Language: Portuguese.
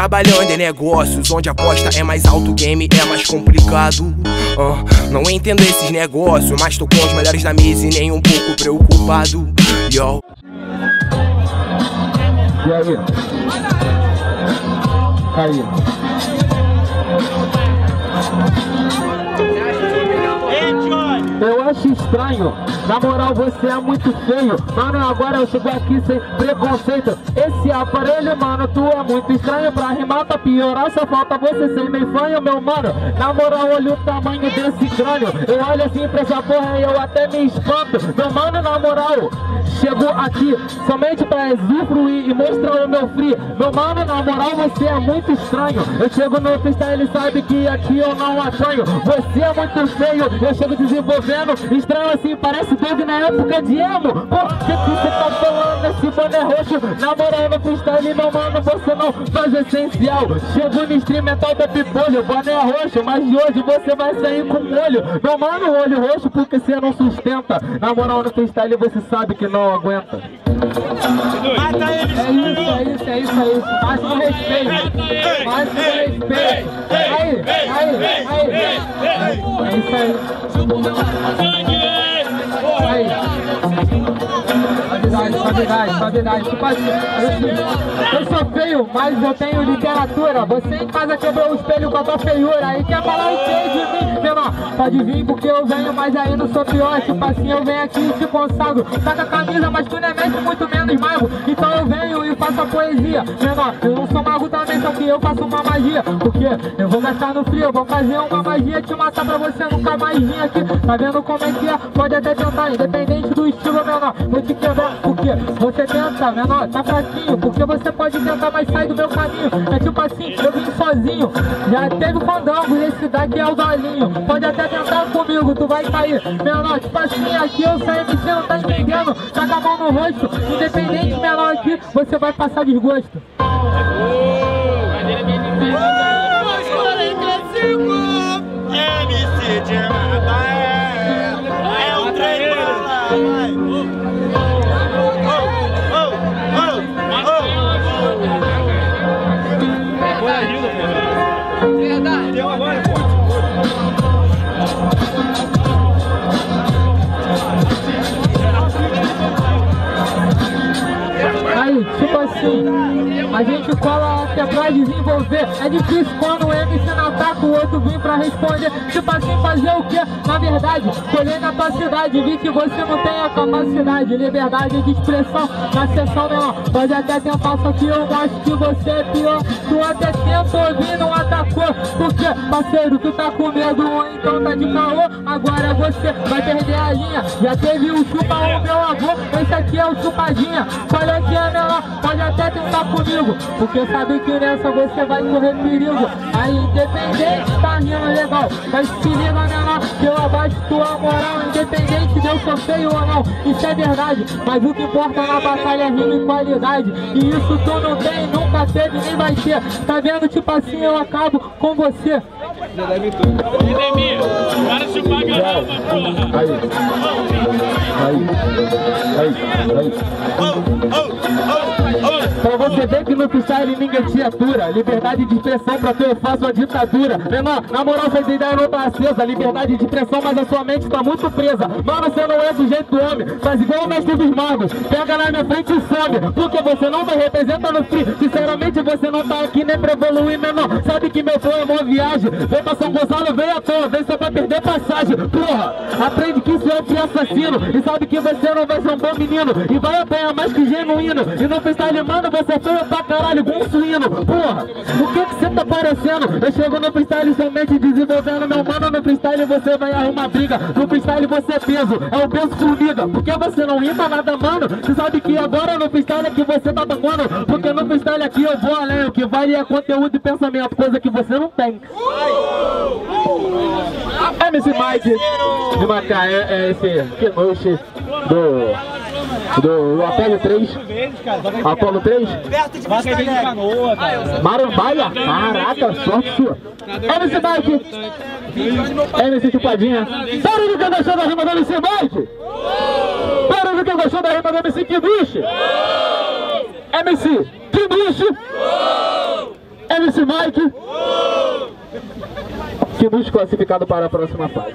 trabalhando em negócios onde a aposta é mais alto, o game é mais complicado. Não entendo esses negócios, mas tô com os melhores da mesa e nem um pouco preocupado. Yo. E aí? Aí. Eu acho estranho, na moral você é muito feio. Mano, agora eu chego aqui sem preconceito. Esse aparelho, mano, tu é muito estranho. Pra rimar, pra piorar, só falta você ser meio fanho, meu mano. Na moral, olha o tamanho desse crânio. Eu olho assim pra essa porra e eu até me espanto. Meu mano, na moral, chegou aqui somente pra usufruir e mostrar o meu free. Meu mano, na moral, você é muito estranho. Eu chego no freestyle e sabe que aqui eu não apanho Você é muito feio, eu chego desenvolvendo Estranho assim, parece Doug na época de emo Por que que você tá falando esse boné roxo? Na moral, no freestyle, meu mano, você não faz essencial Chego no instrumental da Pipolho, boné roxo Mas de hoje você vai sair com molho Meu mano, olho roxo porque você não sustenta Na moral, no freestyle, você sabe que não aguenta Mata ele, é isso, é isso, é isso, é isso. Máximo respeito. Máximo respeito. Aí, aí, aí. É isso aí. Suavidade, suavidade. Tipo assim, eu, eu sou feio, mas eu tenho literatura. Você em casa quebrou o espelho com a tua feiura. E quer falar o que de mim, menor? Pode vir porque eu venho, mas aí não sou pior. Tipo assim, eu venho aqui e te consagro. Tá com a camisa, mas tu não é mesmo muito menos mago. Então eu venho e faço a poesia. Menor, eu não sou mago também, só que eu faço uma magia. Porque eu vou gastar no frio, eu vou fazer uma magia te matar pra você nunca mais vir aqui. Tá vendo como é que é? Pode até tentar, independente do estilo menor. Vou te quebrar, porque você tenta, menor, tá fraquinho. Porque você pode tentar, mas sai do meu caminho. É tipo assim, eu vim sozinho. Já teve o fandango, esse daqui é o galinho. Pode até tentar comigo, tu vai cair. Menor, tipo assim, aqui eu saio MC, não tá entendendo. Com a mão no rosto. Independente, menor, aqui você vai passar desgosto. Tipo assim, a gente cola até pra desenvolver. É difícil quando o MC não ataca, o outro vem pra responder. Tipo assim, fazer o que? Na verdade, colhei na tua cidade, vi que você não tem a capacidade, liberdade de expressão na sessão menor. Pode até tentar, só que eu acho que você é pior. Tu até tentou ouvir, não atacou. Porque, parceiro, tu tá com medo ou então tá de caô. Agora você vai perder a linha. Já teve o chupa o meu avô, esse aqui é o chupadinha. Qual é que é menor? Pode até tentar comigo. Porque sabe que nessa você vai correr perigo. Aí, independente, tá rindo legal. Mas se liga, menor, que eu abaixo tua moral. Independente de eu sou feio ou não. Isso é verdade. Mas o que importa na batalha é rima e qualidade. E isso tu não tem, nunca teve, nem vai ter. Tá vendo? Tipo assim, eu acabo com você. Aí. Aí. Aí. Aí. Pra você ver que no freestyle ninguém te atura Liberdade de expressão pra ter eu faço a ditadura. Menor, na moral suas ideias não tá acesa Liberdade de expressão, mas a sua mente tá muito presa. Mano, você não é do jeito homem. Faz igual o mestre dos magos. Pega na minha frente e some. Porque você não me representa no free Sinceramente você não tá aqui nem pra evoluir, menor Sabe que meu flow é uma viagem. Vem pra São Gonçalo, vem à toa. Vem só pra perder passagem. Porra, aprende que isso é um assassino. E sabe que você não vai ser um bom menino. E vai apanhar mais que genuíno. E no freestyle, mano, você é feio pra caralho, igual um suíno Porra, o que que você tá parecendo? Eu chego no freestyle somente desenvolvendo Meu mano, no freestyle você vai arrumar briga. No freestyle você é peso, é o peso formiga. Por que você não rima nada, mano? Você sabe que agora no freestyle é que você tá tocando Porque no freestyle aqui eu vou além. O que vale é conteúdo e pensamento Coisa que você não tem. MC Mike de Macaé, é esse Kenoshi do do Apolo 3 Apolo 3 Perto de Vista Alegre. Marambaia, caraca, sorte sua. MC Mike MC Chupadinha. Para do que gostou da rima do MC Mike Para do que gostou da rima do MC Kidushi MC Kidushi disse Mike? Que nos classificado para a próxima fase.